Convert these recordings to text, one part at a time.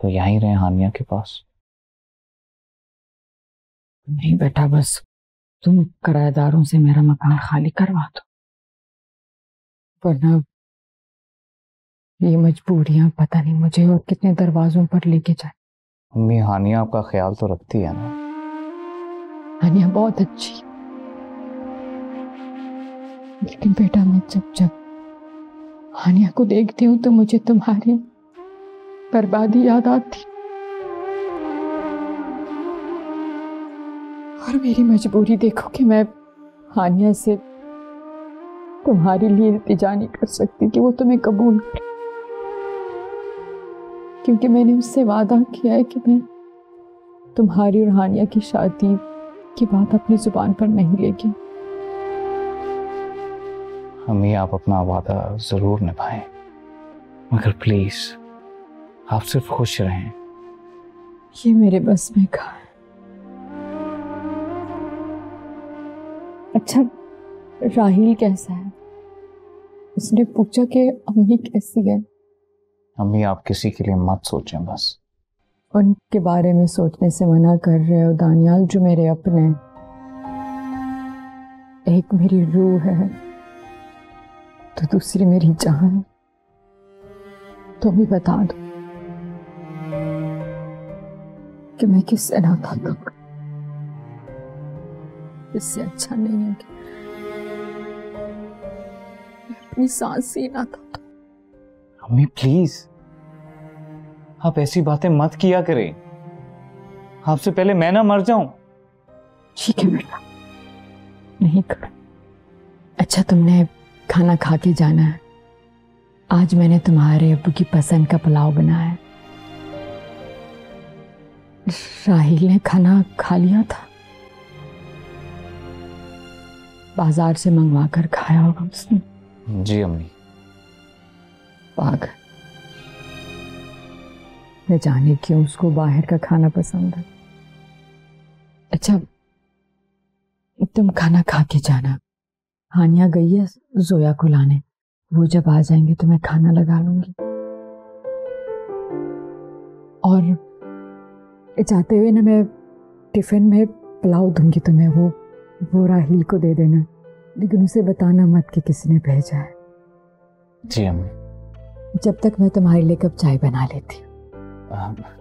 तो यहीं रहे हानिया के पास। नहीं बेटा बस तुम किराएदारों से मेरा मकान खाली करवा दो। वरना ये मजबूरियाँ पता नहीं मुझे और कितने दरवाजों पर लेके जाए। अम्मी हानिया आपका ख्याल तो रखती है ना? हानिया बहुत अच्छी लेकिन बेटा मैं जब जब हानिया को देखती हूँ तो मुझे तुम्हारी बर्बादी याद आती। और मेरी मजबूरी देखो कि मैं हानिया से तुम्हारे लिए इल्तिजा नहीं कर सकती कि वो तुम्हें कबूल करे। क्योंकि मैंने उससे वादा किया है कि मैं तुम्हारी और हानिया की शादी की बात अपनी ज़ुबान पर नहीं लेगी। हमें आप अपना वादा ज़रूर निभाएँ। मगर प्लीज़ आप सिर्फ़ खुश रहें। ये मेरे बस में कहा है। अच्छा राहिल कैसा है? उसने पूछा कि अम्मी कैसी है? अम्मी आप किसी के लिए मत सोचें बस। उनके बारे में सोचने से मना कर रहे हो दानियाल जो मेरे अपने एक मेरी रूह है तो दूसरी मेरी जान। तुम ही बता दो। कि मैं किससे नाता तोड़ इससे अच्छा नहीं है कि अपनी सांस ही ना था अम्मी प्लीज़ आप ऐसी बातें मत किया करें। आपसे पहले मैं ना मर जाऊँ। ठीक है बेटा। नहीं कर। अच्छा तुमने खाना खा के जाना है। आज मैंने तुम्हारे अब्बू की पसंद का पुलाव बनाया है। राहिल ने खाना खा लिया था। बाज़ार से मंगवा कर खाया होगा उसने। जी अम्मी। पागल। न जाने क्यों उसको बाहर का खाना पसंद है। अच्छा तुम खाना खा के जाना। हानिया गई है जोया को लाने। वो जब आ जाएँगे तो मैं खाना लगा लूँगी। और जाते हुए ना मैं टिफ़िन में पुलाव दूँगी तुम्हें वो वो राहिल को दे देना। लेकिन उसे बताना मत कि किसने भेजा है। जी अम्मी। जब तक मैं तुम्हारे लिए कप चाय बना लेती हूँ।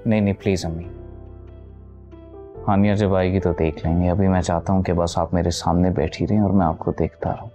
नहीं नहीं प्लीज़ अम्मी। हानिया जब आएगी तो देख लेंगे। अभी मैं चाहता हूँ कि बस आप मेरे सामने बैठी रहें और मैं आपको देखता रहूँ।